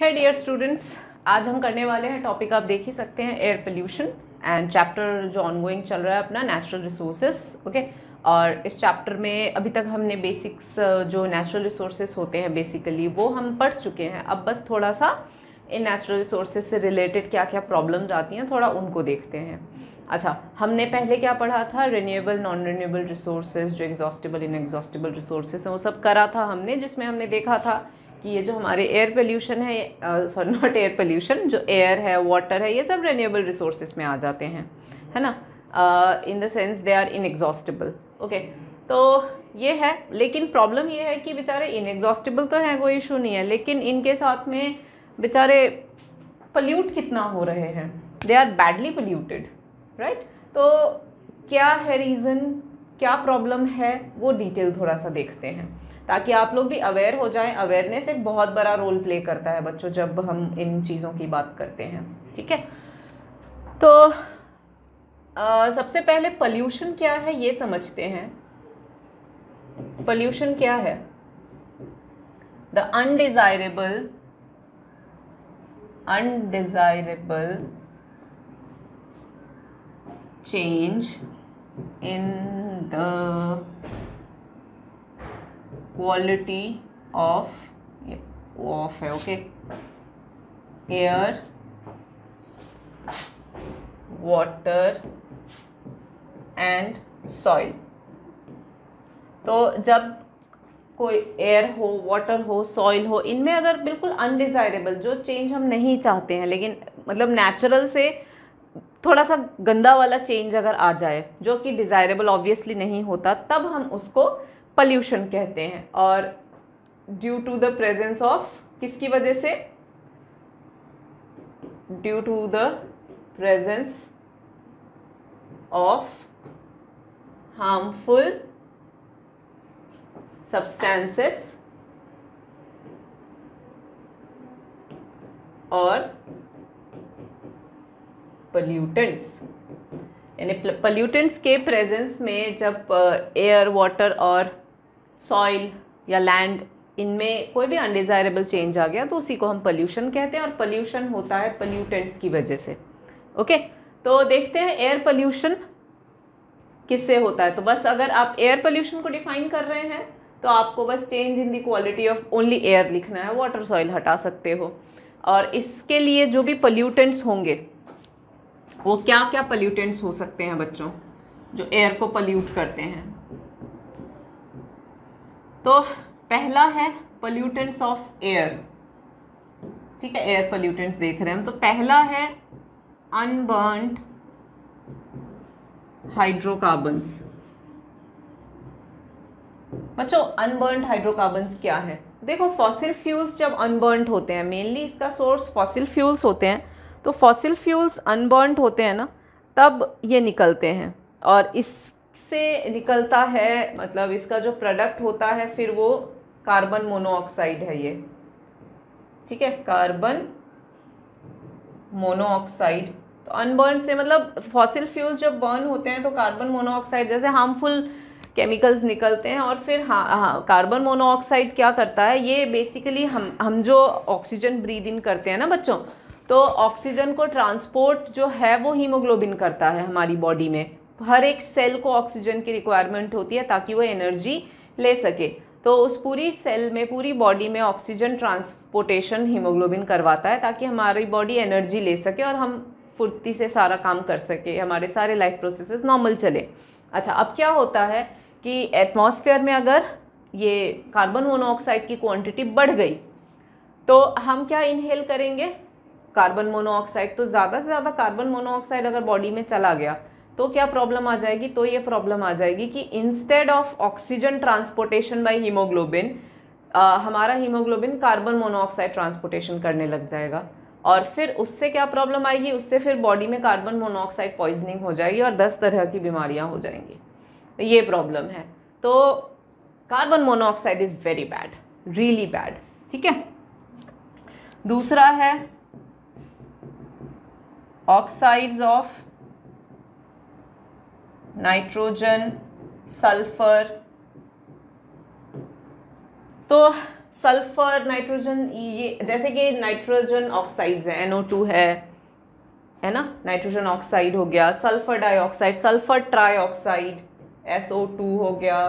है dear students आज हम करने वाले हैं टॉपिक आप देख ही सकते हैं एयर पोल्यूशन एंड चैप्टर जो ऑनगोइंग चल रहा है अपना नेचुरल रिसोर्सेस ओके और इस चैप्टर में अभी तक हमने बेसिक्स जो नेचुरल रिसोर्सेस होते हैं बेसिकली वो हम पढ़ चुके हैं। अब बस थोड़ा सा इन नेचुरल रिसोर्सेज से रिलेटेड क्या क्या प्रॉब्लम्स आती हैं, थोड़ा उनको देखते हैं। अच्छा हमने पहले क्या पढ़ा था? रिन्यूएबल नॉन रिन्यूएबल रिसोर्सेज जो एग्जॉस्टेबल इन एग्जॉस्टेबल रिसोर्सेज हैं, वो सब करा था हमने, जिसमें हमने देखा था कि ये जो हमारे एयर पोल्यूशन है सॉरी नॉट एयर पोल्यूशन जो एयर है वाटर है, ये सब रेन्यूएबल रिसोर्सेज में आ जाते हैं, है ना? In the sense they are inexhaustible okay तो ये है, लेकिन प्रॉब्लम ये है कि बेचारे इनएग्जॉस्टेबल तो हैं, कोई इशू नहीं है, लेकिन इनके साथ में बेचारे पल्यूट कितना हो रहे हैं? They are badly polluted right तो क्या है रीज़न क्या प्रॉब्लम है, वो डिटेल थोड़ा सा देखते हैं। ताकि आप लोग भी अवेयर हो जाएँ। अवेयरनेस एक बहुत बड़ा रोल प्ले करता है बच्चों जब हम इन चीज़ों की बात करते हैं। ठीक है? तो आ, सबसे पहले पल्यूशन क्या है ये समझते हैं। पल्यूशन क्या है? The undesirable undesirable change in the quality of of है okay air water and soil तो जब कोई एयर हो वाटर हो सॉइल हो, इनमें अगर बिल्कुल अनडिज़ायरेबल जो चेंज हम नहीं चाहते हैं, लेकिन मतलब नेचुरल से थोड़ा सा गंदा वाला चेंज अगर आ जाए, जो कि डिज़ायरेबल ऑब्वियसली नहीं होता, तब हम उसको पल्यूशन कहते हैं और due to the presence of किसकी वजह से? Due to the presence of harmful substances और पल्यूटेंट्स यानी पल्यूटेंट्स के प्रेजेंस में जब एयर वाटर और सॉइल या लैंड इनमें कोई भी अनडिज़ायरेबल चेंज आ गया तो उसी को हम पल्यूशन कहते हैं और पल्यूशन होता है पल्यूटेंट्स की वजह से। ओके तो देखते हैं एयर पल्यूशन किससे होता है। तो बस अगर आप एयर पल्यूशन को डिफाइन कर रहे हैं तो आपको बस change in the quality of only air लिखना है वाटर सॉइल हटा सकते हो। और इसके लिए जो भी पल्यूटेंट्स होंगे, वो क्या क्या पल्यूटेंट्स हो सकते हैं बच्चों, जो एयर को पल्यूट करते हैं? तो पहला है पल्यूटेंट्स ऑफ़ एयर ठीक है एयर पल्यूटेंट्स देख रहे हैं हम। तो पहला है अनबर्नड हाइड्रोकार्बन्स बच्चों अनबर्न हाइड्रोकार्बन्स क्या है? देखो फॉसिल फ्यूल्स जब अनबर्नड होते हैं मेनली इसका सोर्स फॉसिल फ्यूल्स होते हैं तो फॉसिल फ्यूल्स अनबर्नड होते हैं ना, तब ये निकलते हैं। और इससे निकलता है मतलब इसका जो प्रोडक्ट होता है, फिर वो कार्बन मोनोऑक्साइड है ये। ठीक है? कार्बन मोनोऑक्साइड तो अनबर्न से मतलब फॉसिल फ्यूल्स जब बर्न होते हैं तो कार्बन मोनोऑक्साइड जैसे हार्मफुल केमिकल्स निकलते हैं और फिर हाँ हाँ कार्बन मोनोऑक्साइड क्या करता है? ये बेसिकली हम हम जो ऑक्सीजन ब्रीद इन करते हैं ना बच्चों तो ऑक्सीजन को ट्रांसपोर्ट जो है वो हीमोग्लोबिन करता है हमारी बॉडी में। हर एक सेल को ऑक्सीजन की रिक्वायरमेंट होती है ताकि वो एनर्जी ले सके। तो उस पूरी सेल में, पूरी बॉडी में ऑक्सीजन ट्रांसपोर्टेशन हीमोग्लोबिन करवाता है ताकि हमारी बॉडी एनर्जी ले सके और हम फुर्ती से सारा काम कर सके, हमारे सारे लाइफ प्रोसेसेस नॉर्मल चले। अच्छा अब क्या होता है कि एटमॉस्फेयर में अगर ये कार्बन मोनोऑक्साइड की क्वांटिटी बढ़ गई तो हम क्या इनहेल करेंगे? कार्बन मोनोऑक्साइड तो ज़्यादा से ज़्यादा कार्बन मोनोऑक्साइड अगर बॉडी में चला गया तो क्या प्रॉब्लम आ जाएगी? तो ये प्रॉब्लम आ जाएगी कि instead of oxygen transportation by haemoglobin हमारा हीमोग्लोबिन कार्बन मोनोऑक्साइड ट्रांसपोर्टेशन करने लग जाएगा। और फिर उससे क्या प्रॉब्लम आएगी? उससे फिर बॉडी में कार्बन मोनोऑक्साइड पॉइजनिंग हो जाएगी और दस तरह की बीमारियाँ हो जाएँगी। ये प्रॉब्लम है। तो carbon monoxide is very bad really bad ठीक है? दूसरा है oxides of नाइट्रोजन, सल्फ़र। तो सल्फ़र, नाइट्रोजन, ये जैसे कि नाइट्रोजन ऑक्साइड्स हैं NO2 है है ना? नाइट्रोजन ऑक्साइड हो गया, sulphur dioxide, sulphur trioxide SO2 हो गया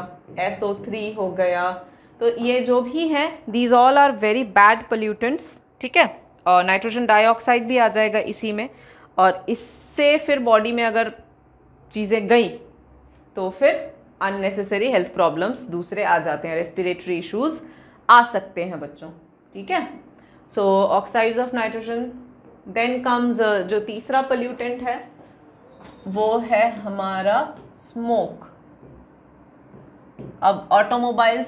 SO3 हो गया। तो ये जो भी हैं these all are very bad pollutants ठीक है? और नाइट्रोजन डाइऑक्साइड भी आ जाएगा इसी में। और इससे फिर बॉडी में अगर चीज़ें गई तो फिर अननेसेसरी हेल्थ प्रॉब्लम्स दूसरे आ जाते हैं रेस्पिरेटरी इश्यूज़ आ सकते हैं बच्चों, ठीक है? So oxides of nitrogen then comes जो तीसरा पल्यूटेंट है, वो है हमारा स्मोक अब ऑटोमोबाइल्स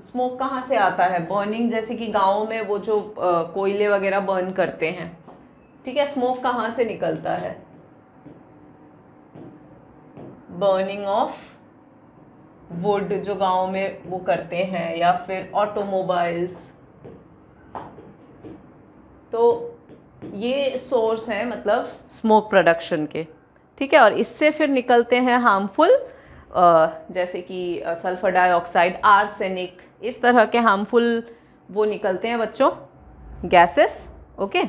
स्मोक कहाँ से आता है? बर्निंग जैसे कि गाँव में वो जो कोयले वगैरह बर्न करते हैं, ठीक है? स्मोक कहाँ से निकलता है? बर्निंग ऑफ़ वुड जो गाँव में वो करते हैं या फिर ऑटोमोबाइल्स तो ये सोर्स हैं मतलब स्मोक प्रोडक्शन के। ठीक है, और इससे फिर निकलते हैं हार्मफुल जैसे कि सल्फ़र डाइऑक्साइड आर्सेनिक इस तरह के हार्मफुल वो निकलते हैं बच्चों गैसेस ओके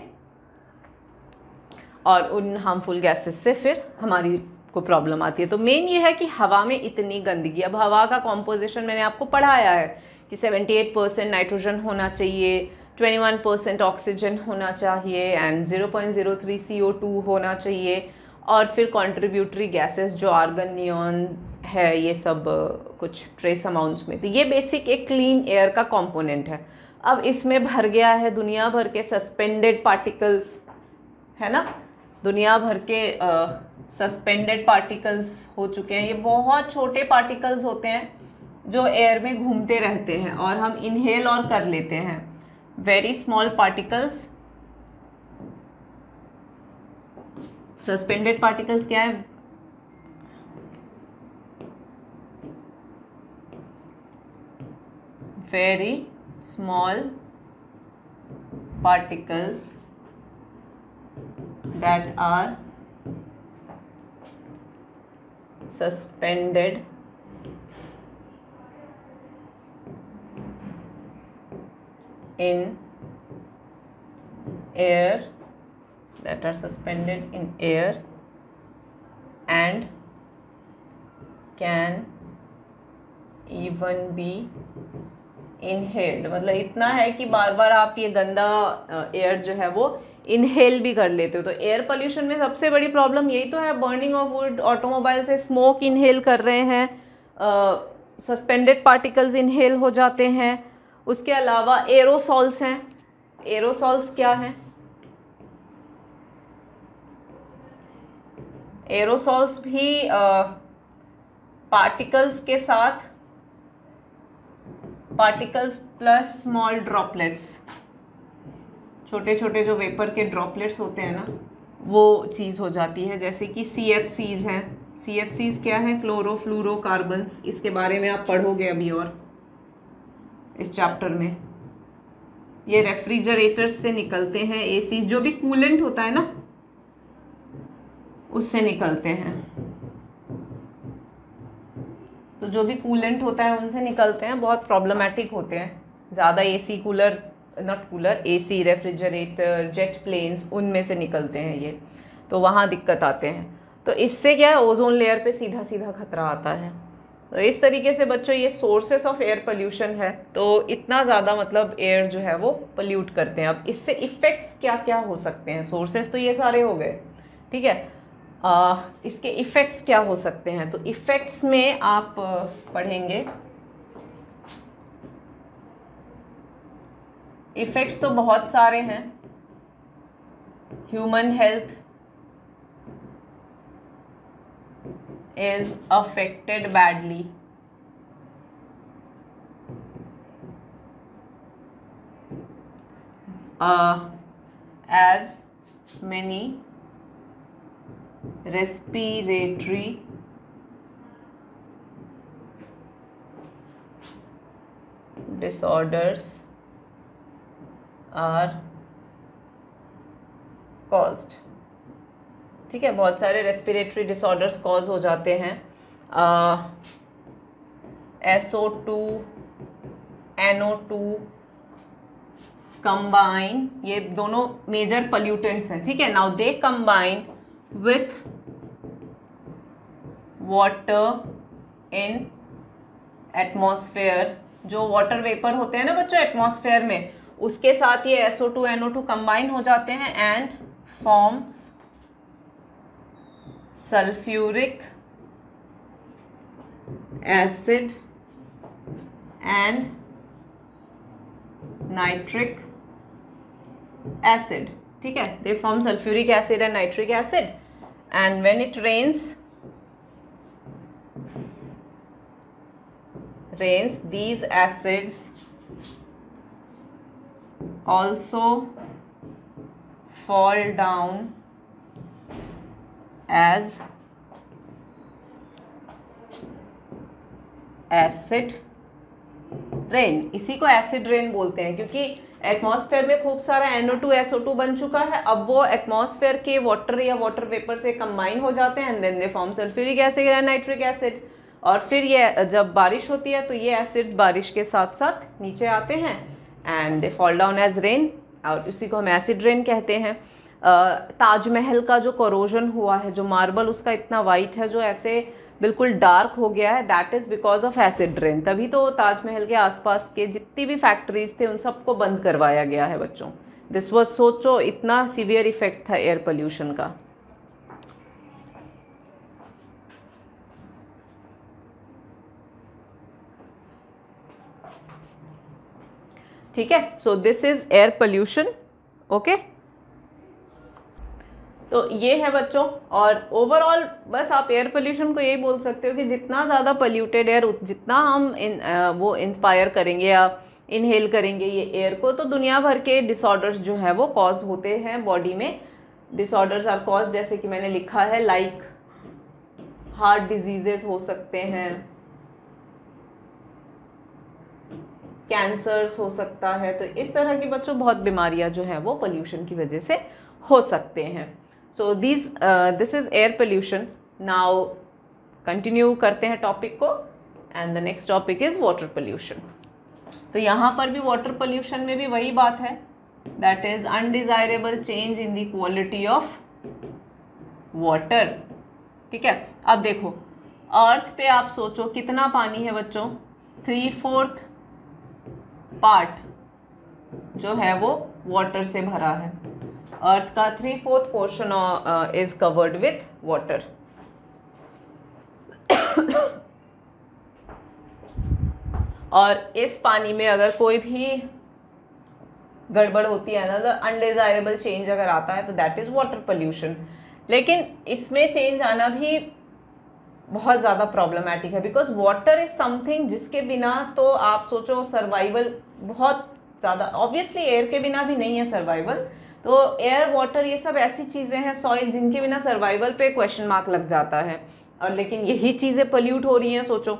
और उन हार्मफुल गैसेस से फिर हमारी को प्रॉब्लम आती है। तो मेन ये है कि हवा में इतनी गंदगी, अब हवा का कॉम्पोजिशन मैंने आपको पढ़ाया है कि 78 परसेंट नाइट्रोजन होना चाहिए 21 परसेंट ऑक्सीजन होना चाहिए एंड 0.03 CO2 होना चाहिए और फिर कॉन्ट्रीब्यूटरी गैसेस जो आर्गन नियॉन है, ये सब कुछ ट्रेस अमाउंट्स में। तो ये बेसिक एक क्लीन एयर का कंपोनेंट है। अब इसमें भर गया है दुनिया भर के सस्पेंडेड पार्टिकल्स है ना? दुनिया भर के सस्पेंडेड पार्टिकल्स हो चुके हैं। ये बहुत छोटे पार्टिकल्स होते हैं जो एयर में घूमते रहते हैं और हम इनहेल और कर लेते हैं। Very small particles suspended particles क्या है? Very small particles that are suspended in air that are suspended in air and can even be inhaled मतलब इतना है कि बार बार आप ये गंदा एयर जो है वो इनहेल भी कर लेते हो। तो एयर पोल्यूशन में सबसे बड़ी प्रॉब्लम यही तो है बर्निंग ऑफ़ वुड ऑटोमोबाइल से स्मोक इनहेल कर रहे हैं सस्पेंडेड पार्टिकल्स इनहेल हो जाते हैं। उसके अलावा एरोसॉल्स हैं। एरोसॉल्स क्या हैं? एरोसॉल्स भी पार्टिकल्स के साथ पार्टिकल्स प्लस स्मॉल ड्रॉपलेट्स छोटे छोटे जो वेपर के ड्रॉपलेट्स होते हैं ना, वो चीज़ हो जाती है, जैसे कि सी एफ़ सीज़ हैं। सी एफ़ सीज़ क्या है? क्लोरोफ्लूरोकार्बन्स इसके बारे में आप पढ़ोगे अभी और, इस चैप्टर में। ये रेफ्रिजरेटर्स से निकलते हैं ए जो भी कूलेंट होता है ना, उससे निकलते हैं। तो जो भी कूलेंट होता है, उनसे निकलते हैं, बहुत प्रॉब्लमेटिक होते हैं। ज़्यादा AC cooler not cooler AC refrigerator jet planes उनमें से निकलते हैं ये। तो वहाँ दिक्कत आते हैं। तो इससे क्या है ओजोन लेयर पे सीधा सीधा खतरा आता है। तो इस तरीके से बच्चों ये सोर्सेस ऑफ़ एयर पोल्यूशन है। तो इतना ज़्यादा मतलब एयर जो है वो पोल्यूट करते हैं। अब इससे इफ़ेक्ट्स क्या क्या हो सकते हैं? सोर्सेस तो ये सारे हो गए। ठीक है? आ, इसके इफ़ेक्ट्स क्या हो सकते हैं? तो इफ़ेक्ट्स में आप पढ़ेंगे इफ़ेक्ट्स तो बहुत सारे हैं। Human health is affected badly as many respiratory disorders are caused ठीक है, बहुत सारे रेस्पिरेटरी डिसऑर्डर्स कॉज हो जाते हैं। S O two N O two combine ये दोनों मेजर पल्यूटेंट्स हैं, ठीक है? Now they combine with water in atmosphere जो वाटर वेपर होते हैं ना बच्चों एटमॉस्फेयर में उसके साथ ये SO2 NO2 कंबाइन हो जाते हैं and forms sulphuric acid and nitric acid ठीक है? They form sulphuric acid and nitric acid and when it rains rains, these acids also fall down as acid rain इसी को एसिड रेन बोलते हैं, क्योंकि एटमॉस्फेयर में खूब सारा NO2 SO2 बन चुका है। अब वो एटमॉस्फेयर के वाटर या वाटर वेपर से कंबाइन हो जाते हैं and then form sulphuric acid and nitric acid और फिर ये, जब बारिश होती है तो ये एसिड्स बारिश के साथ साथ नीचे आते हैं। And they fall down as rain और उसी को हम एसिड रेन कहते हैं। ताजमहल का जो करोजन हुआ है, जो मार्बल उसका इतना वाइट है, जो ऐसे बिल्कुल डार्क हो गया है that is because of acid rain तभी तो ताजमहल के आसपास के जितनी भी फैक्ट्रीज थे, उन सबको बंद करवाया गया है बच्चों। दिस वॉज़ सोचो इतना सीवियर इफ़ेक्ट था एयर पोल्यूशन का। ठीक है? So this is air pollution okay तो ये है बच्चों, और ओवरऑल बस आप एयर पोल्यूशन को यही बोल सकते हो कि जितना ज़्यादा पोल्यूटेड एयर जितना हम इन वो इंस्पायर करेंगे या इनहेल करेंगे ये एयर को तो दुनिया भर के डिसऑर्डर्स जो है वो कॉज होते हैं बॉडी में। डिसऑर्डर्स आर कॉज जैसे कि मैंने लिखा है लाइक हार्ट डिजीजेस हो सकते हैं कैंसर्स हो सकता है तो इस तरह की बच्चों, बहुत बीमारियाँ जो हैं, वो पोल्यूशन की वजह से हो सकते हैं। So this this is air pollution now continue करते हैं टॉपिक को and the next topic is water pollution तो यहाँ पर भी वाटर पोल्यूशन में भी वही बात है। That is undesirable change in the quality of water ठीक है? अब देखो अर्थ पे आप सोचो, कितना पानी है बच्चों? थ्री फोर्थ पार्ट जो है वो वाटर से भरा है। अर्थ का three fourth portion is covered with water और इस पानी में अगर कोई भी गड़बड़ होती है ना तो अनडिजायरेबल चेंज अगर आता है तो दैट इज़ वाटर पोल्यूशन लेकिन इसमें चेंज आना भी बहुत ज़्यादा प्रॉब्लमेटिक है बिकॉज़ वाटर इज़ समथिंग जिसके बिना तो आप सोचो सर्वाइवल बहुत ज़्यादा ऑब्वियसली एयर के बिना भी नहीं है सर्वाइवल तो एयर वाटर ये सब ऐसी चीज़ें हैं सॉइल जिनके बिना सर्वाइवल पे क्वेश्चन मार्क लग जाता है। और लेकिन यही चीज़ें पल्यूट हो रही हैं, सोचो।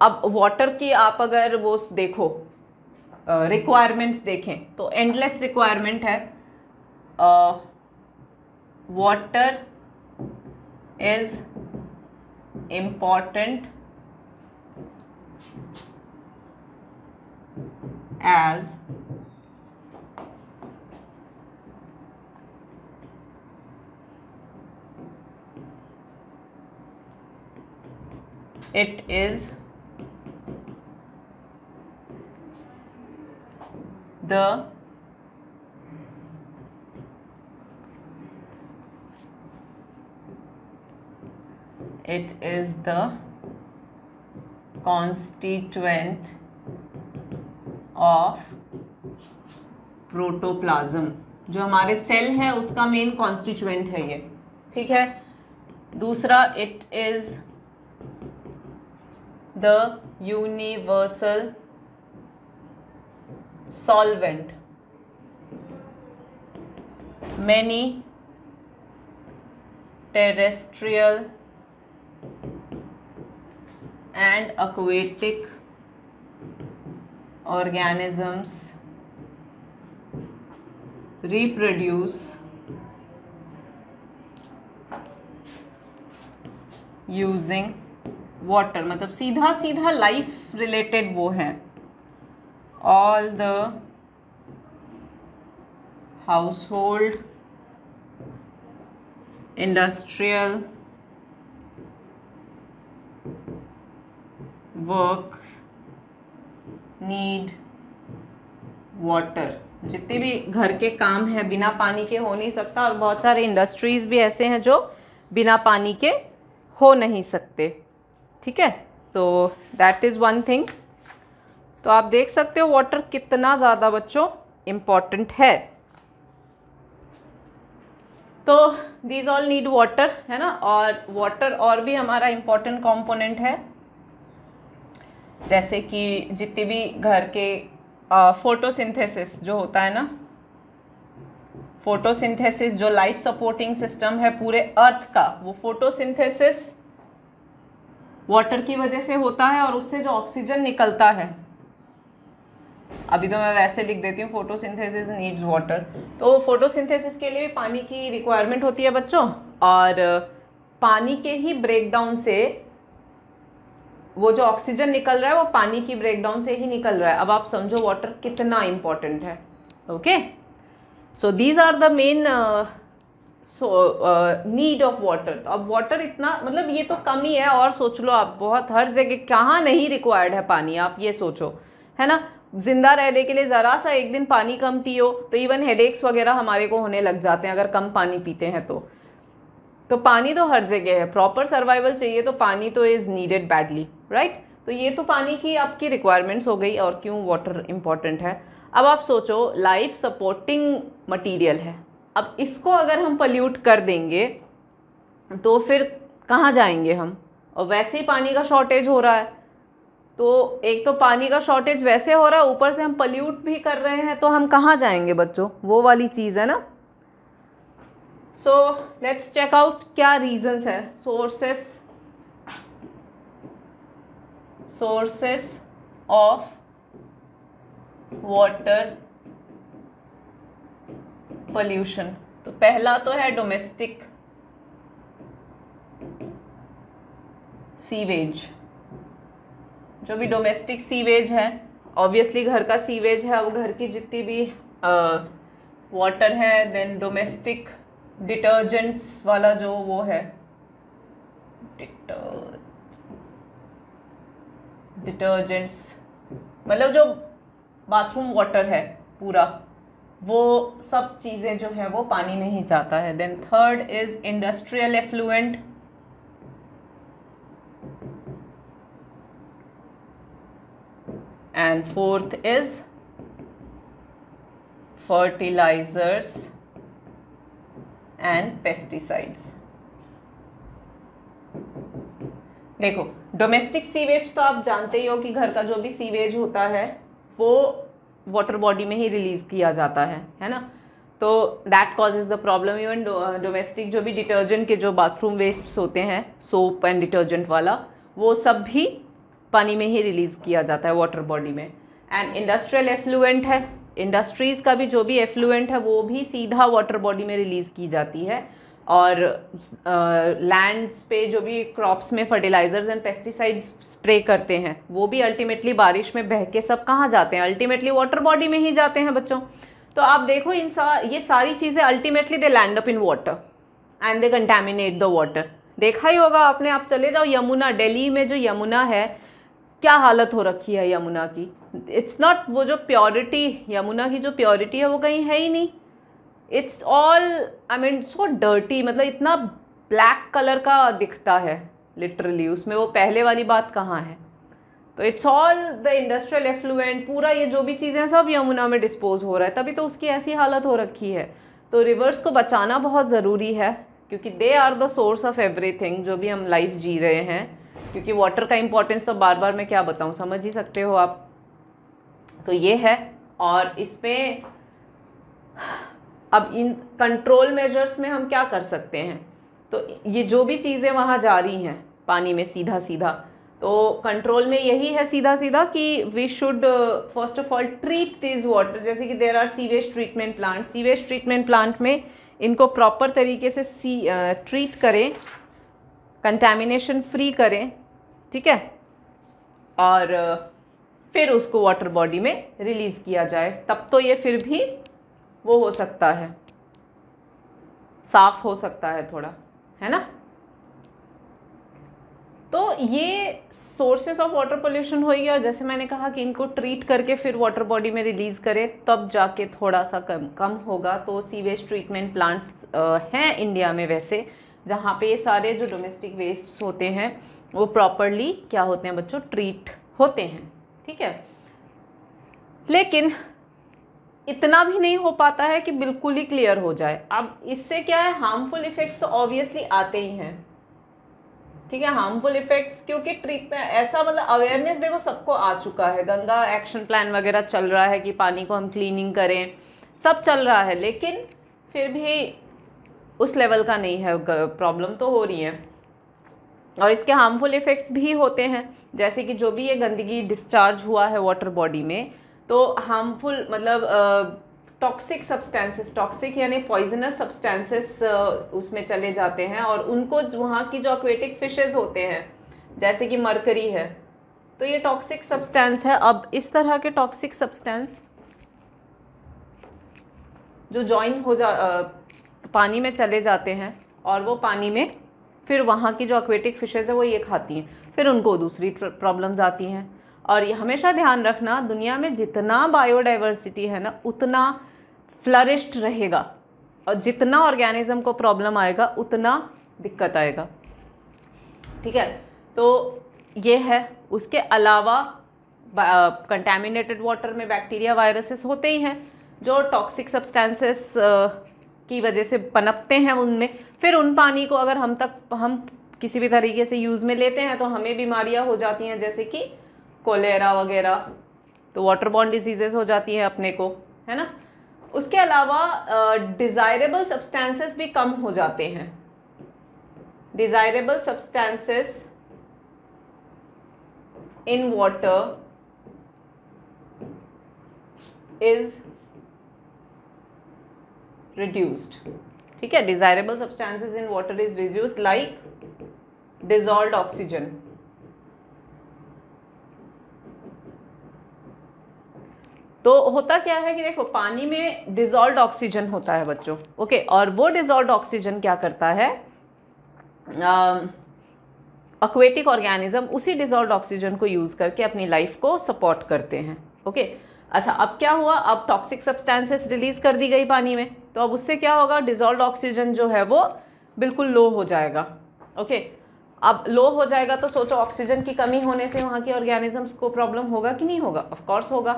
अब वाटर की आप अगर वो देखो रिक्वायरमेंट्स देखें तो एंडलेस रिक्वायरमेंट है। Water is important as it is the it is the constituent of protoplasm जो हमारे सेल है, उसका मेन कॉन्स्टिट्यूएंट है ये। ठीक है? दूसरा it is the universal solvent many terrestrial and aquatic organisms reproduce using water मतलब सीधा सीधा लाइफ रिलेटेड वो है all the household industrial work need वाटर जितने भी घर के काम हैं, बिना पानी के हो नहीं सकता और बहुत सारे इंडस्ट्रीज़ भी ऐसे हैं जो बिना पानी के हो नहीं सकते। ठीक है? तो दैट इज़ वन थिंग तो आप देख सकते हो वाटर कितना ज़्यादा बच्चों इंपॉर्टेंट है। तो दीज ऑल नीड वाटर है ना? और वाटर और भी हमारा इम्पोर्टेंट कंपोनेंट है। जैसे कि जितने भी घर के फोटोसिंथेसिस जो होता है ना फोटोसिंथेसिस जो लाइफ सपोर्टिंग सिस्टम है पूरे अर्थ का, वो फोटोसिंथेसिस वाटर की वजह से होता है और उससे जो ऑक्सीजन निकलता है। अभी तो मैं वैसे लिख देती हूँ फोटोसिंथेसिस नीड्स वाटर तो फोटोसिंथेसिस के लिए भी पानी की रिक्वायरमेंट होती है बच्चों, और पानी के ही ब्रेकडाउन से वो जो ऑक्सीजन निकल रहा है, वो पानी की ब्रेकडाउन से ही निकल रहा है। अब आप समझो वाटर कितना इम्पोर्टेंट है। Okay so these are the main so need of water तो अब वाटर इतना मतलब ये तो कम ही है, और सोच लो आप बहुत, हर जगह कहाँ नहीं रिक्वायर्ड है पानी, आप ये सोचो। है ना? ज़िंदा रहने के लिए ज़रा सा एक दिन पानी कम पियो तो इवन हेडेक्स वगैरह हमारे को होने लग जाते हैं, अगर कम पानी पीते हैं तो। तो पानी तो हर जगह है। प्रॉपर सर्वाइवल चाहिए तो पानी तो इज़ नीडेड बैडली राइट तो ये तो पानी की आपकी रिक्वायरमेंट्स हो गई और क्यों वाटर इंपॉर्टेंट है? अब आप सोचो लाइफ सपोर्टिंग मटीरियल है। अब इसको अगर हम पल्यूट कर देंगे तो फिर कहाँ जाएँगे हम? और वैसे ही पानी का शॉर्टेज हो रहा है। तो एक तो पानी का शॉर्टेज वैसे हो रहा है, ऊपर से हम पल्यूट भी कर रहे हैं तो हम कहाँ जाएँगे बच्चों? वो वाली चीज़ है ना? सो लेट्स चेक आउट क्या रीजंस है. Sources sources of water pollution तो पहला तो है डोमेस्टिक सीवेज जो भी डोमेस्टिक सीवेज है ऑब्वियसली घर का सीवेज है, वो घर की जितनी भी वाटर है देन डोमेस्टिक डिटर्जेंट्स वाला जो वो है। डिटर्जेंट्स। मतलब जो बाथरूम वाटर है पूरा, वो सब चीज़ें जो है वो पानी में ही जाता है। Then third is industrial effluent and fourth is fertilizers and pesticides. देखो डोमेस्टिक सीवेज तो आप जानते ही हो कि घर का जो भी सीवेज होता है, वो वाटर बॉडी में ही रिलीज़ किया जाता है है ना? तो that causes the problem even domestic जो भी डिटर्जेंट के जो बाथरूम वेस्ट्स होते हैं सोप एंड डिटर्जेंट वाला, वो सब भी पानी में ही रिलीज़ किया जाता है वाटर बॉडी में. एंड इंडस्ट्रियल एफ्लुएंट है इंडस्ट्रीज़ का भी जो भी एफ्लुएंट है, वो भी सीधा वाटर बॉडी में रिलीज़ की जाती है। और लैंड्स पे जो भी क्रॉप्स में फर्टिलाइजर्स एंड पेस्टिसाइड्स स्प्रे करते हैं, वो भी अल्टीमेटली बारिश में बह के सब कहाँ जाते हैं? अल्टीमेटली वाटर बॉडी में ही जाते हैं बच्चों। तो आप देखो इन सा, ये सारी चीज़ें ultimately they land up in water and they contaminate the water देखा ही होगा आपने, आप चले जाओ यमुना, दिल्ली में जो यमुना है, क्या हालत हो रखी है यमुना की? इट्स नॉट वो जो प्योरिटी यमुना की जो प्योरिटी है, वो कहीं है ही नहीं। It's all I mean so dirty मतलब इतना ब्लैक कलर का दिखता है लिटरली उसमें वो पहले वाली बात कहाँ है? तो it's all the industrial effluent पूरा ये जो भी चीज़ें सब यमुना में डिस्पोज हो रहा है। तभी तो उसकी ऐसी हालत हो रखी है। तो रिवर्स को बचाना बहुत ज़रूरी है, क्योंकि they are the source of everything जो भी हम लाइफ जी रहे हैं। क्योंकि वाटर का इंपॉर्टेंस तो बार बार मैं क्या बताऊँ, समझ ही सकते हो आप। तो ये है और इसमें अब इन कंट्रोल मेजर्स में हम क्या कर सकते हैं? तो ये जो भी चीज़ें वहाँ जा रही हैं पानी में सीधा सीधा तो कंट्रोल में यही है सीधा सीधा कि we should first of all treat this water जैसे कि there are sewage treatment plant sewage treatment plant में इनको प्रॉपर तरीके से सी ट्रीट uh, करें कंटेमिनेशन फ्री करें ठीक है? और फिर उसको वाटर बॉडी में रिलीज़ किया जाए। तब तो ये फिर भी वो हो सकता है। साफ़ हो सकता है थोड़ा, है ना? तो ये सोर्सेस ऑफ़ वाटर पोल्यूशन हो गया। जैसे मैंने कहा कि इनको ट्रीट करके फिर वाटर बॉडी में रिलीज़ करें, तब जाके थोड़ा सा कम कम होगा। तो सीवेज ट्रीटमेंट प्लांट्स हैं इंडिया में वैसे, जहाँ पे ये सारे जो डोमेस्टिक वेस्ट होते हैं, वो प्रॉपरली क्या होते हैं बच्चों? ट्रीट होते हैं। ठीक है? लेकिन इतना भी नहीं हो पाता है कि बिल्कुल ही क्लियर हो जाए। अब इससे क्या है? हार्मफुल इफ़ेक्ट्स तो ऑब्वियसली आते ही हैं। ठीक है? हार्मफुल इफेक्ट्स क्योंकि ट्रीटमेंट ऐसा मतलब अवेयरनेस देखो सबको आ चुका है। गंगा एक्शन प्लान वगैरह चल रहा है कि पानी को हम क्लीनिंग करें सब चल रहा है। लेकिन फिर भी उस लेवल का नहीं है। प्रॉब्लम तो हो रही है। और इसके हार्मफुल इफ़ेक्ट्स भी होते हैं। जैसे कि जो भी ये गंदगी डिस्चार्ज हुआ है वाटर बॉडी में तो हार्मफुल मतलब टॉक्सिक सब्सटेंसेस टॉक्सिक यानी पॉइजनस सब्सटेंसेस उसमें चले जाते हैं और उनको वहाँ की जो एक्वेटिक फिशेज होते हैं जैसे कि मरकरी है तो ये टॉक्सिक सब्सटेंस है। अब इस तरह के टॉक्सिक सब्सटेंस जो जॉइन हो जा आ, पानी में चले जाते हैं और वो पानी में फिर वहाँ की जो एक्वेटिक फिशेज है, वो ये खाती हैं। फिर उनको दूसरी प्रॉब्लम्स आती हैं। और ये हमेशा ध्यान रखना, दुनिया में जितना बायोडाइवर्सिटी है ना, उतना फ्लरिश्ड रहेगा। और जितना ऑर्गेनिज्म को प्रॉब्लम आएगा, उतना दिक्कत आएगा। ठीक है? तो ये है। उसके अलावा कंटेमिनेटेड वाटर में बैक्टीरिया वायरसेस होते ही हैं, जो टॉक्सिक सब्सटेंसेस की वजह से पनपते हैं उनमें। फिर उन पानी को अगर हम तक, हम किसी भी तरीके से यूज़ में लेते हैं तो हमें बीमारियाँ हो जाती हैं, जैसे कि कोलेरा वगैरह। तो वाटर बॉन्ड डिजीजेस हो जाती हैं अपने को, है ना? उसके अलावा डिज़ायरेबल सब्सटेंसेस भी कम हो जाते हैं। Desirable substances in water is reduced ठीक है desirable substances in water is reduced like dissolve oxygen तो होता क्या है कि देखो, पानी में डिजॉल्व ऑक्सीजन होता है बच्चों, ओके, और वो डिजॉल्व ऑक्सीजन क्या करता है? अक्वेटिक ऑर्गेनिज्म उसी डिजॉल्व ऑक्सीजन को यूज़ करके अपनी लाइफ को सपोर्ट करते हैं, ओके। अच्छा अब क्या हुआ? अब टॉक्सिक सब्सटेंसेस रिलीज़ कर दी गई पानी में। तो अब उससे क्या होगा? डिजॉल्व ऑक्सीजन जो है वो बिल्कुल लो हो जाएगा। ओके अब लो हो जाएगा तो सोचो ऑक्सीजन की कमी होने से वहाँ के ऑर्गेनिजम्स को प्रॉब्लम होगा कि नहीं होगा? ऑफकोर्स होगा।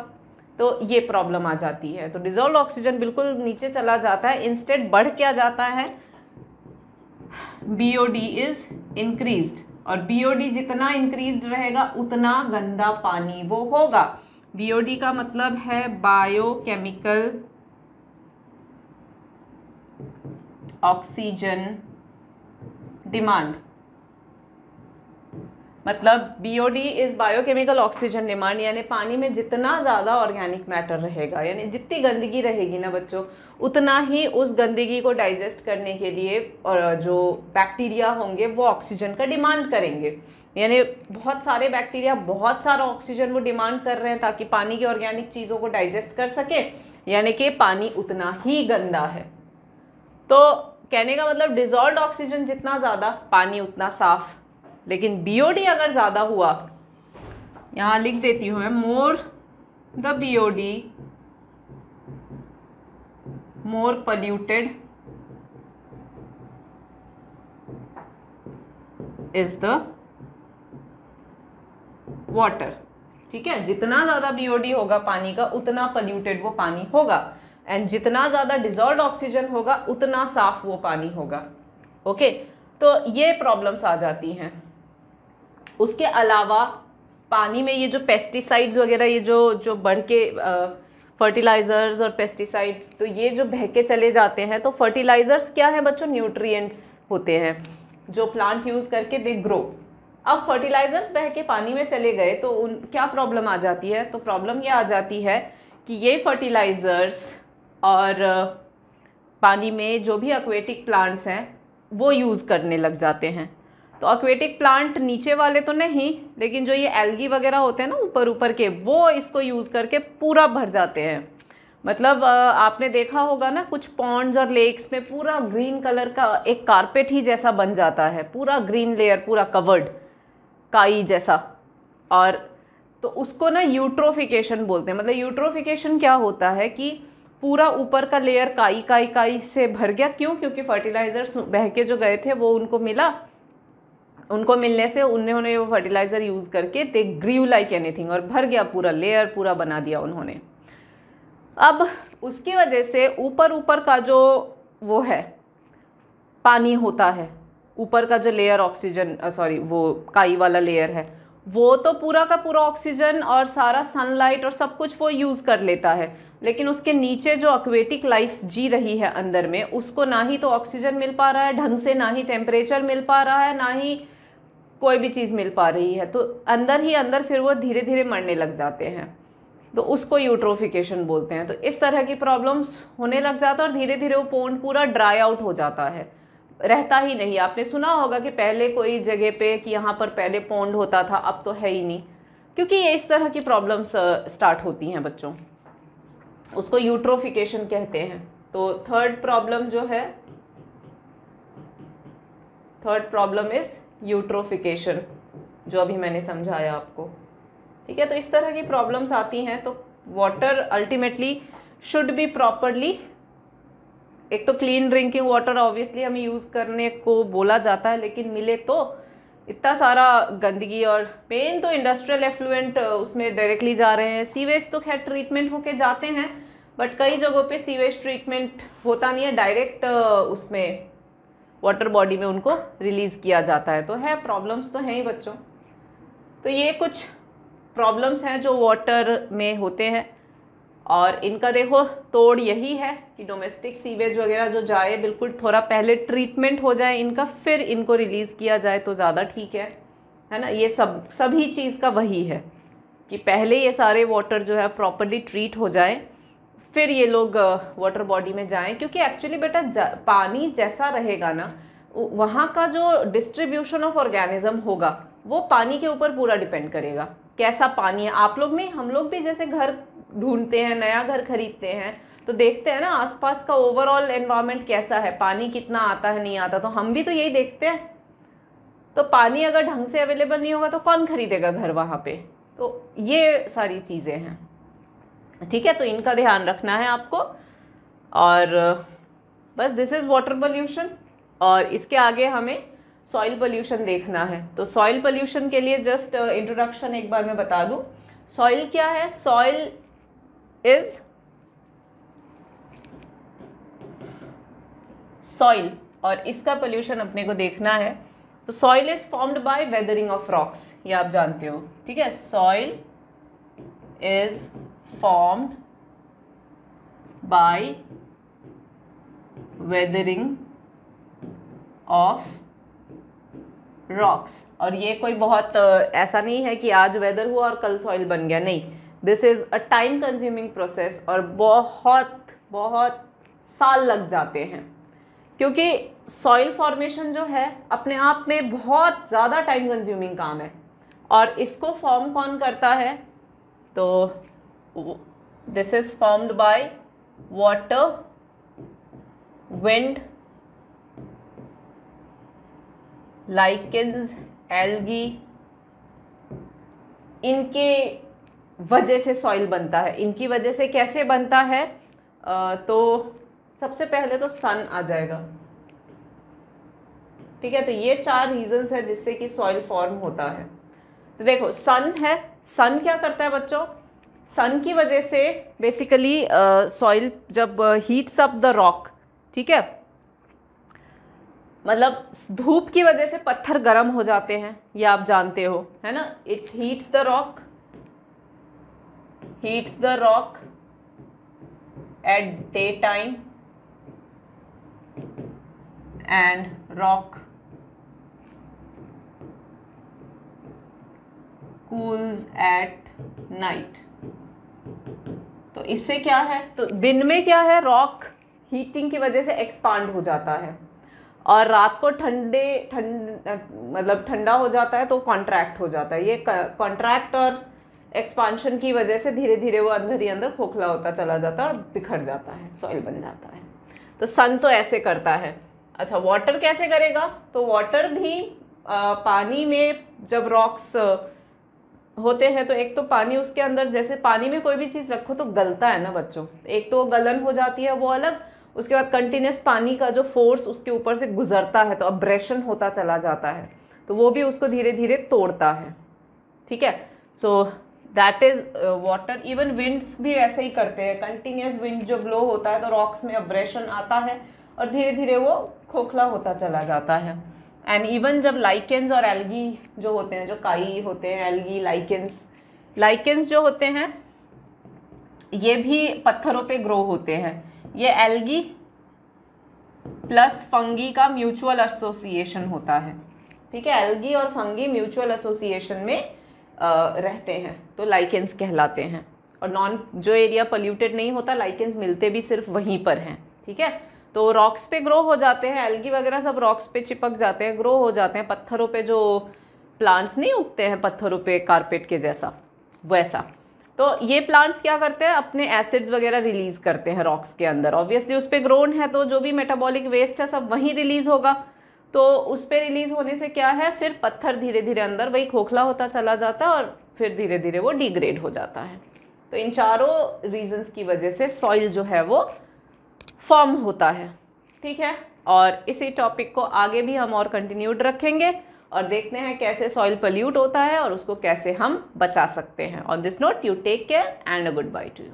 तो ये प्रॉब्लम आ जाती है। तो डिजोल्व ऑक्सीजन बिल्कुल नीचे चला जाता है। इंस्टेड बढ़ क्या जाता है? B O D is increase और बी ओ डी जितना इंक्रीज रहेगा, उतना गंदा पानी वो होगा। बी ओ डी का मतलब है बायोकेमिकल ऑक्सीजन डिमांड मतलब B O D is biochemical oxygen demand यानी पानी में जितना ज़्यादा ऑर्गेनिक मैटर रहेगा, यानी जितनी गंदगी रहेगी ना बच्चों, उतना ही उस गंदगी को डाइजेस्ट करने के लिए, और जो बैक्टीरिया होंगे, वो ऑक्सीजन का डिमांड करेंगे। यानी बहुत सारे बैक्टीरिया बहुत सारा ऑक्सीजन वो डिमांड कर रहे हैं ताकि पानी की ऑर्गेनिक चीज़ों को डाइजेस्ट कर सके, यानी कि पानी उतना ही गंदा है। तो कहने का मतलब डिजॉल्व ऑक्सीजन जितना ज़्यादा, पानी उतना साफ़। लेकिन बीओडी अगर ज़्यादा हुआ, यहाँ लिख देती हूँ मैं more the BOD more polluted is the water ठीक है? जितना ज़्यादा बीओडी होगा पानी का, उतना पल्यूटेड वो पानी होगा। एंड जितना ज़्यादा डिजॉल्व ऑक्सीजन होगा, उतना साफ़ वो पानी होगा। ओके तो ये प्रॉब्लम्स आ जाती हैं। उसके अलावा पानी में ये जो पेस्टिसाइड्स वगैरह, ये जो जो बढ़ के फर्टिलाइज़र्स और पेस्टिसाइड्स तो ये जो बह के चले जाते हैं तो फर्टिलाइज़र्स क्या है बच्चों? न्यूट्रिएंट्स होते हैं, जो प्लांट यूज़ करके दे ग्रो अब फर्टिलाइज़र्स बह के पानी में चले गए तो उन, क्या प्रॉब्लम आ जाती है? तो प्रॉब्लम ये आ जाती है कि ये फर्टिलाइज़र्स और पानी में जो भी एक्वेटिक प्लांट्स हैं, वो यूज़ करने लग जाते हैं। तो अक्वेटिक प्लांट नीचे वाले तो नहीं, लेकिन जो ये एल्गी वगैरह होते हैं ना ऊपर ऊपर के, वो इसको यूज़ करके पूरा भर जाते हैं। मतलब आपने देखा होगा ना, कुछ पॉन्ड्स और लेक्स में पूरा ग्रीन कलर का एक कारपेट ही जैसा बन जाता है। पूरा ग्रीन लेयर पूरा कवर्ड काई जैसा। और तो उसको ना यूट्रोफिकेशन बोलते हैं। मतलब यूट्रोफिकेशन क्या होता है कि पूरा ऊपर का लेयर काई काई काई से भर गया। क्यों? क्योंकि फर्टिलाइज़र बह के जो गए थे, वो उनको मिला। उनको मिलने से उन्होंने वो फर्टिलाइज़र यूज़ करके दे ग्रीव लाइक एनीथिंग और भर गया पूरा लेयर पूरा बना दिया उन्होंने। अब उसकी वजह से ऊपर ऊपर का जो वो है, पानी होता है, ऊपर का जो लेयर ऑक्सीजन सॉरी वो काई वाला लेयर है, वो तो पूरा का पूरा ऑक्सीजन और सारा सनलाइट और सब कुछ वो यूज़ कर लेता है। लेकिन उसके नीचे जो अक्वेटिक लाइफ जी रही है अंदर में, उसको ना ही तो ऑक्सीजन मिल पा रहा है, ढंग से ना ही टेम्परेचर मिल पा रहा है, ना ही कोई भी चीज़ मिल पा रही है। तो अंदर ही अंदर फिर वो धीरे धीरे मरने लग जाते हैं। तो उसको यूट्रोफिकेशन बोलते हैं। तो इस तरह की प्रॉब्लम्स होने लग जाता है और धीरे धीरे वो पोन्ड पूरा ड्राई आउट हो जाता है। रहता ही नहीं। आपने सुना होगा कि पहले कोई जगह पे कि यहाँ पर पहले पोन्ड होता था, अब तो है ही नहीं। क्योंकि ये इस तरह की प्रॉब्लम्स स्टार्ट होती हैं बच्चों। उसको यूट्रोफिकेशन कहते हैं। तो थर्ड प्रॉब्लम जो है थर्ड प्रॉब्लम इज़ यूट्रोफिकेशन, जो अभी मैंने समझाया आपको। ठीक है तो इस तरह की प्रॉब्लम्स आती हैं तो water ultimately should be properly एक तो क्लीन ड्रिंकिंग वाटर ऑब्वियसली हमें यूज़ करने को बोला जाता है, लेकिन मिले तो इतना सारा गंदगी और पेन तो इंडस्ट्रियल एफ्लुएंट उसमें डायरेक्टली जा रहे हैं। सीवेज तो खैर ट्रीटमेंट होके जाते हैं बट कई जगहों पे सीवेज ट्रीटमेंट होता नहीं है। डायरेक्ट उसमें वाटर बॉडी में उनको रिलीज़ किया जाता है। तो है प्रॉब्लम्स तो हैं ही बच्चों। तो ये कुछ प्रॉब्लम्स हैं जो वाटर में होते हैं। और इनका देखो तोड़ यही है कि डोमेस्टिक सीवेज वगैरह जो जाए, बिल्कुल थोड़ा पहले ट्रीटमेंट हो जाए इनका, फिर इनको रिलीज़ किया जाए तो ज़्यादा ठीक है। है ना? ये सब, सभी चीज़ का वही है कि पहले ये सारे वाटर जो है प्रॉपरली ट्रीट हो जाए, फिर ये लोग वाटर बॉडी में जाएँ, क्योंकि एक्चुअली बेटा पानी जैसा रहेगा ना वहाँ का जो डिस्ट्रीब्यूशन ऑफ़ ऑर्गेनिज्म होगा, वो पानी के ऊपर पूरा डिपेंड करेगा। कैसा पानी है? आप लोग नहीं हम लोग भी जैसे घर ढूंढते हैं नया घर खरीदते हैं तो देखते हैं ना आसपास का ओवरऑल एनवायरनमेंट कैसा है पानी कितना आता है नहीं आता तो हम भी तो यही देखते हैं। तो पानी अगर ढंग से अवेलेबल नहीं होगा तो कौन खरीदेगा घर वहाँ पे? तो ये सारी चीज़ें हैं। ठीक है तो इनका ध्यान रखना है आपको। और बस दिस इज़ वाटर पोल्यूशन और इसके आगे हमें सॉइल पोल्यूशन देखना है। तो सॉइल पोल्यूशन के लिए जस्ट इंट्रोडक्शन uh, एक बार मैं बता दूँ। सॉइल क्या है? सॉइल इज़ सॉइल और इसका पोल्यूशन अपने को देखना है। तो soil is formed by weathering of rocks ये आप जानते हो। ठीक है? Soil is formed by weathering of rocks और ये कोई बहुत ऐसा नहीं है कि आज वेदर हुआ और कल सॉइल बन गया। नहीं। This is a time consuming process और बहुत बहुत साल लग जाते हैं। क्योंकि सॉइल फॉर्मेशन जो है, अपने आप में बहुत ज़्यादा टाइम कंज्यूमिंग काम है। और इसको फॉर्म कौन करता है? तो this is formed by water wind lichens algae इनके वजह से सॉइल बनता है। इनकी वजह से कैसे बनता है? तो सबसे पहले तो सन आ जाएगा। ठीक है? तो ये चार रीजंस है जिससे कि सॉइल फॉर्म होता है। तो देखो सन है। सन क्या करता है बच्चों? सन की वजह से बेसिकली सॉइल जब हीट्स अप द रॉक ठीक है? मतलब धूप की वजह से पत्थर गर्म हो जाते हैं, ये आप जानते हो, है ना? It heats the rock the rock at day time and rock cools at night तो इससे क्या है? तो दिन में क्या है? रॉक हीटिंग की वजह से एक्सपांड हो जाता है। और रात को ठंडे, ठंड मतलब ठंडा हो जाता है तो कॉन्ट्रैक्ट हो जाता है। ये कॉन्ट्रैक्ट और एक्सपांशन की वजह से धीरे धीरे वो अंदर ही अंदर खोखला होता चला जाता है और बिखर जाता है सॉइल बन जाता है। तो सन तो ऐसे करता है। अच्छा वाटर कैसे करेगा? तो वाटर भी आ, पानी में जब रॉक्स होते हैं तो एक तो पानी उसके अंदर जैसे पानी में कोई भी चीज़ रखो तो गलता है ना बच्चों। एक तो गलन हो जाती है वो अलग उसके बाद कंटिन्यूस पानी का जो फोर्स उसके ऊपर से गुजरता है तो अब्रेशन होता चला जाता है। तो वो भी उसको धीरे धीरे तोड़ता है। ठीक है? So that is water even winds भी वैसे ही करते हैं। कंटिन्यूस विंड जो ब्लो होता है तो रॉक्स में अब्रेशन आता है और धीरे धीरे वो खोखला होता चला जाता है। एंड इवन जब लाइकेंस और एल्गी जो होते हैं, जो काई होते हैं एल्गी लाइकेंस लाइकेंस जो होते हैं, ये भी पत्थरों पे ग्रो होते हैं। ये एल्गी प्लस फंगी का म्यूचुअल एसोसिएशन होता है। ठीक है? एल्गी और फंगी म्यूचुअल एसोसिएशन में रहते हैं तो लाइकेंस कहलाते हैं। और नॉन जो एरिया पोल्यूटेड नहीं होता लाइकेंस मिलते भी सिर्फ़ वहीं पर हैं, ठीक है? तो रॉक्स पे ग्रो हो जाते हैं एल्गी वगैरह सब रॉक्स पे चिपक जाते हैं ग्रो हो जाते हैं, पत्थरों पे जो प्लांट्स नहीं उगते हैं, पत्थरों पे कारपेट के जैसा, वैसा। तो ये प्लांट्स क्या करते हैं? अपने एसिड्स वगैरह रिलीज़ करते हैं रॉक्स के अंदर। ऑब्वियसली उस पर ग्रोन है तो जो भी मेटाबॉलिक वेस्ट है, सब वहीं रिलीज़ होगा। तो उस पर रिलीज़ होने से क्या है, फिर पत्थर धीरे धीरे अंदर वही खोखला होता चला जाता है और फिर धीरे धीरे वो डिग्रेड हो जाता है। तो इन चारों रीजंस की वजह से सॉइल जो है वो फॉर्म होता है। ठीक है? और इसी टॉपिक को आगे भी हम और कंटिन्यूड रखेंगे और देखते हैं कैसे सॉइल पल्यूट होता है और उसको कैसे हम बचा सकते हैं। On this note you take care and a goodbye to you